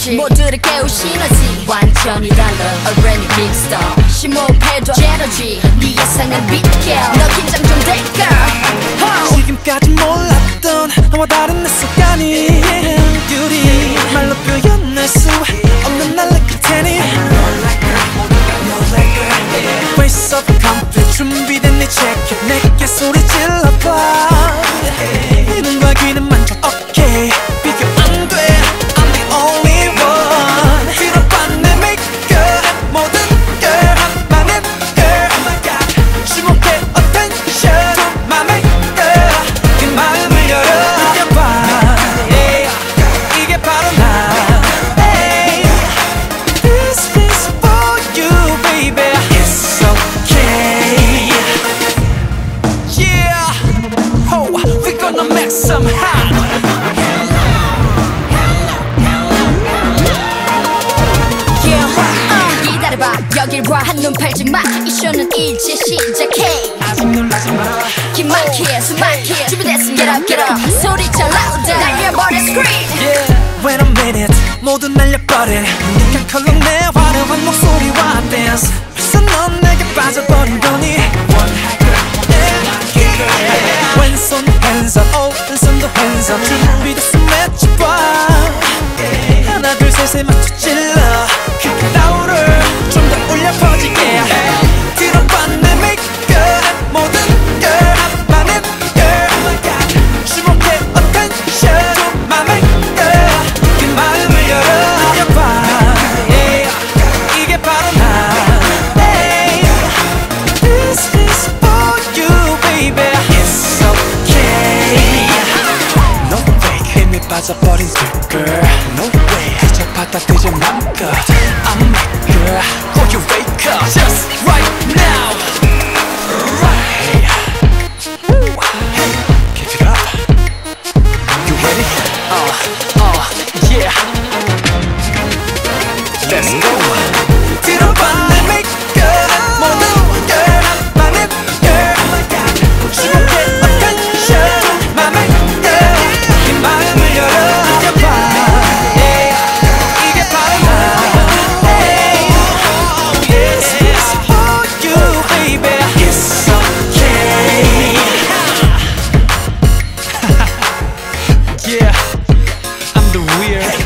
에너지 모두를 깨우신 에너지 완전히 달라 A brand new big star. 심호흡해도 에너지. 네 예상은 비켜 너 긴장 좀 돼, girl. 지금까지 몰랐던 너와 다른 내 속간이 유리 말로 표현할 수 없는 날 느낄 테니 Waste of conflict 준비된 네 재킷 내게 소리 질러봐. 눈과 귀는 여길 봐 한눈 팔지 마. 이 쇼는 이제 시작해. 아직 놀라지 마 기막히게 숨막히게 준비됐으면 get up get up. 소리쳐 louder 날려버려 scream. Yeah Wait a minute. 모두 날려버려. 닉한 컬러 내 화려한 목소리와 dance. 벌써 넌 내게 빠져버린 거니? Hands up. 오른손도 hands up. 준비됐어 맺혀봐. 하나 둘 셋에 맞춰 이제 받아들여 맘껏 I'm a girl For you wake up Just right now Right Woo. Hey Kick it up You ready? Uh, uh, yeah Let's go Yeah, I'm the weird.